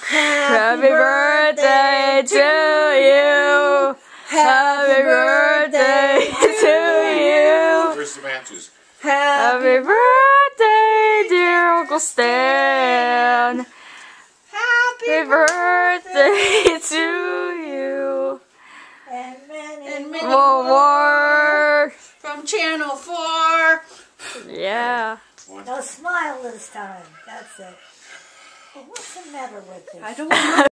Happy birthday to you. Happy birthday to you. Where's the matches? Happy birthday, dear Uncle Stan. Happy birthday to you. And many, And many One more. from Channel 4. Yeah. No, smile this time. That's it. What's the matter with this? I don't know.